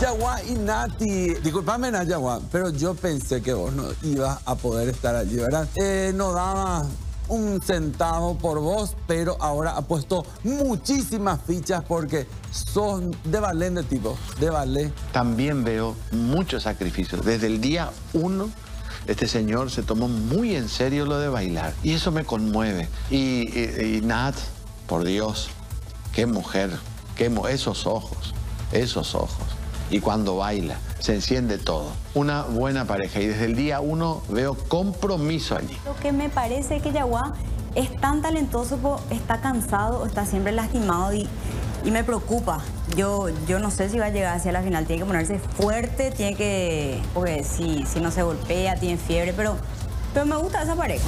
Yaguá y Nati. Disculpame, Yaguá, pero yo pensé que vos no ibas a poder estar allí, ¿verdad? Eh, no daba un centavo por vos, pero ahora ha puesto muchísimas fichas porque son de ballet de tipo, de ballet. También veo muchos sacrificios. Desde el día uno, este señor se tomó muy en serio lo de bailar. Y eso me conmueve. Y, Nat, por Dios, qué mujer, qué esos ojos, esos ojos. Y cuando baila, se enciende todo. Una buena pareja y desde el día uno veo compromiso allí. Lo que me parece que Yaguá es tan talentoso, está cansado, está siempre lastimado y, y me preocupa. Yo, yo no sé si va a llegar hacia la final, tiene que ponerse fuerte, tiene que, porque si, si no se golpea, tiene fiebre, pero, pero me gusta esa pareja.